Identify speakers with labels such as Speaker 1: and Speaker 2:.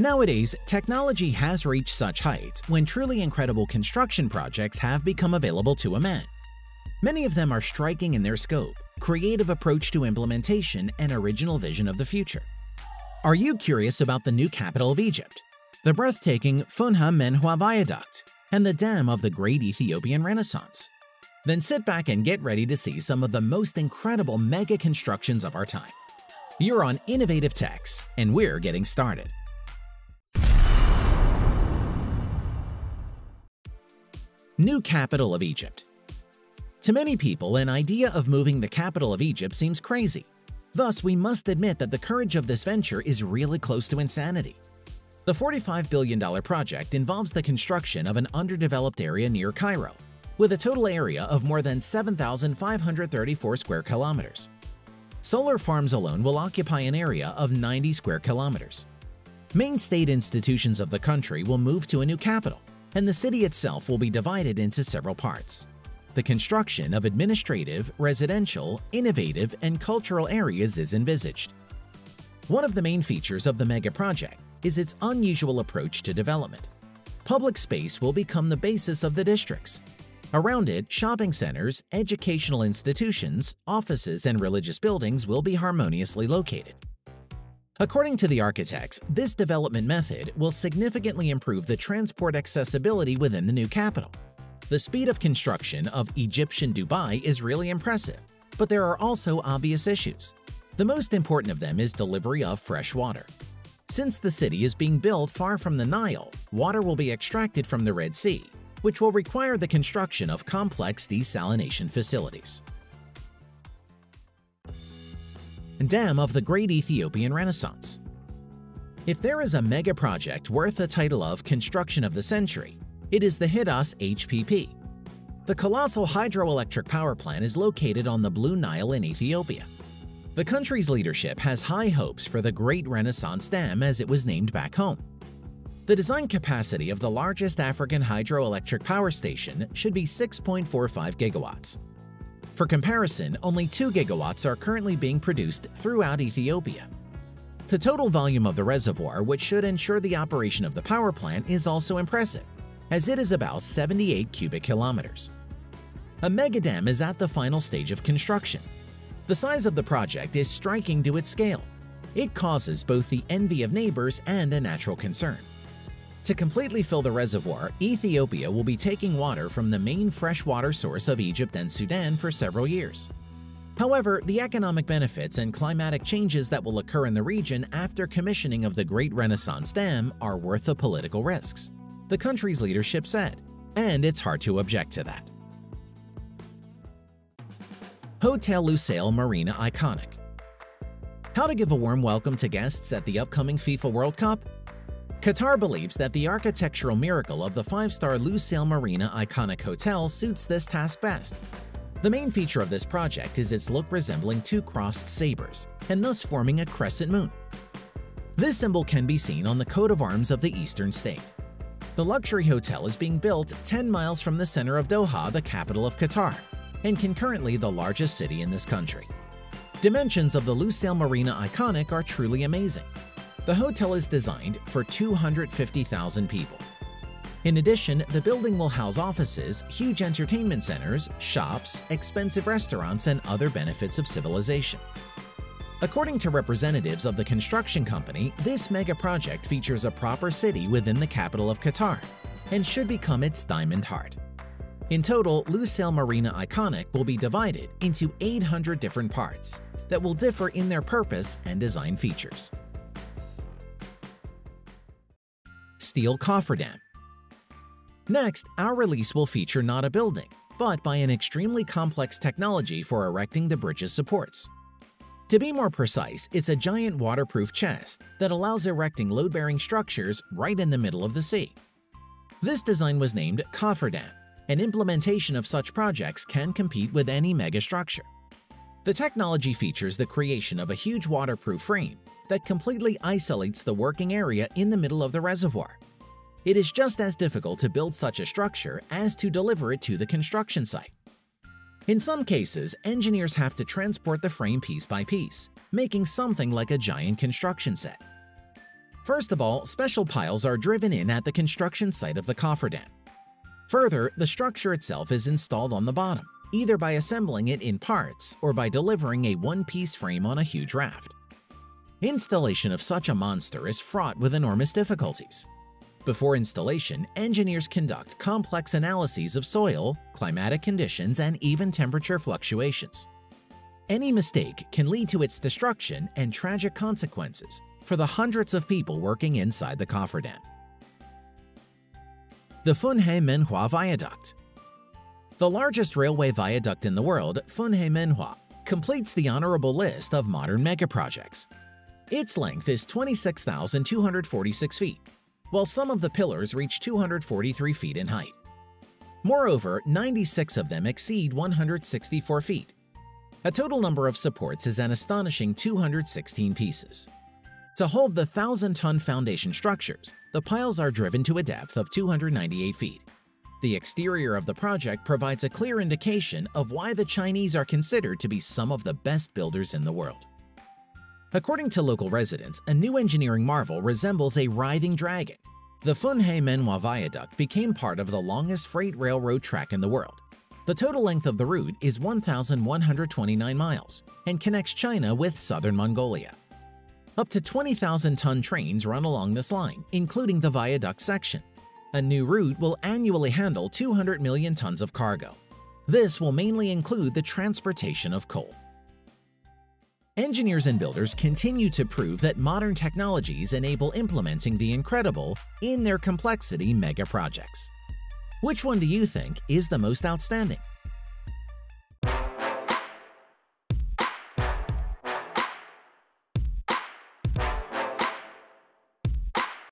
Speaker 1: Nowadays, technology has reached such heights when truly incredible construction projects have become available to a man. Many of them are striking in their scope, creative approach to implementation, and original vision of the future. Are you curious about the new capital of Egypt, the breathtaking Funhe Menhua Viaduct, and the dam of the Great Ethiopian Renaissance? Then sit back and get ready to see some of the most incredible mega constructions of our time. You're on Innovative Techs, and we're getting started. New capital of Egypt To many people, an idea of moving the capital of Egypt seems crazy. Thus, we must admit that the courage of this venture is really close to insanity. The $45 billion project involves the construction of an underdeveloped area near Cairo, with a total area of more than 7,534 square kilometers. Solar farms alone will occupy an area of 90 square kilometers. Main state institutions of the country will move to a new capital, and the city itself will be divided into several parts. The construction of administrative, residential, innovative, and cultural areas is envisaged. One of the main features of the mega project is its unusual approach to development. Public space will become the basis of the districts. Around it, shopping centers, educational institutions, offices, and religious buildings will be harmoniously located. According to the architects, this development method will significantly improve the transport accessibility within the new capital. The speed of construction of Egyptian Dubai is really impressive, but there are also obvious issues. The most important of them is delivery of fresh water. Since the city is being built far from the Nile, water will be extracted from the Red Sea, which will require the construction of complex desalination facilities. Dam of the Great Ethiopian Renaissance If there is a mega project worth the title of Construction of the Century, it is the Hidase HPP. The colossal hydroelectric power plant is located on the Blue Nile in Ethiopia. The country's leadership has high hopes for the Great Renaissance Dam as it was named back home. The design capacity of the largest African hydroelectric power station should be 6.45 gigawatts. For comparison, only 2 gigawatts are currently being produced throughout Ethiopia. The total volume of the reservoir, which should ensure the operation of the power plant, is also impressive, as it is about 78 cubic kilometers. A megadam is at the final stage of construction. The size of the project is striking to its scale. It causes both the envy of neighbors and a natural concern. To completely fill the reservoir, Ethiopia will be taking water from the main freshwater source of Egypt and Sudan for several years. However, the economic benefits and climatic changes that will occur in the region after commissioning of the Great Renaissance Dam are worth the political risks, the country's leadership said, and it's hard to object to that. Hotel Lusail Marina Iconic How to give a warm welcome to guests at the upcoming FIFA World Cup? Qatar believes that the architectural miracle of the five-star Lusail Marina iconic hotel suits this task best. The main feature of this project is its look resembling two crossed sabers, and thus forming a crescent moon. This symbol can be seen on the coat of arms of the eastern state. The luxury hotel is being built 10 miles from the center of Doha, the capital of Qatar, and concurrently the largest city in this country. Dimensions of the Lusail Marina Iconic are truly amazing, the hotel is designed for 250,000 people. In addition, the building will house offices, huge entertainment centers, shops, expensive restaurants, and other benefits of civilization. According to representatives of the construction company, this mega project features a proper city within the capital of Qatar and should become its diamond heart. In total, Lusail Marina Iconic will be divided into 800 different parts that will differ in their purpose and design features. Steel Cofferdam. Next, our release will feature not a building, but by an extremely complex technology for erecting the bridge's supports. To be more precise, it's a giant waterproof chest that allows erecting load-bearing structures right in the middle of the sea. This design was named Cofferdam, and implementation of such projects can compete with any megastructure. The technology features the creation of a huge waterproof frame that completely isolates the working area in the middle of the reservoir. It is just as difficult to build such a structure as to deliver it to the construction site. In some cases, engineers have to transport the frame piece by piece, making something like a giant construction set. First of all, special piles are driven in at the construction site of the cofferdam. Further, the structure itself is installed on the bottom, either by assembling it in parts or by delivering a one-piece frame on a huge raft. Installation of such a monster is fraught with enormous difficulties. Before installation, engineers conduct complex analyses of soil, climatic conditions, and even temperature fluctuations. Any mistake can lead to its destruction and tragic consequences for the hundreds of people working inside the cofferdam. The Funhe Menhua Viaduct The largest railway viaduct in the world, Funhe Menhua, completes the honorable list of modern megaprojects. Its length is 26,246 feet, while some of the pillars reach 243 feet in height. Moreover, 96 of them exceed 164 feet. A total number of supports is an astonishing 216 pieces. To hold the 1,000-ton foundation structures, the piles are driven to a depth of 298 feet. The exterior of the project provides a clear indication of why the Chinese are considered to be some of the best builders in the world. According to local residents, a new engineering marvel resembles a writhing dragon. The Funhe Menhua Viaduct became part of the longest freight railroad track in the world. The total length of the route is 1,129 miles and connects China with southern Mongolia. Up to 20,000-ton trains run along this line, including the viaduct section. A new route will annually handle 200 million tons of cargo. This will mainly include the transportation of coal. Engineers and builders continue to prove that modern technologies enable implementing the incredible in their complexity mega projects. Which one do you think is the most outstanding?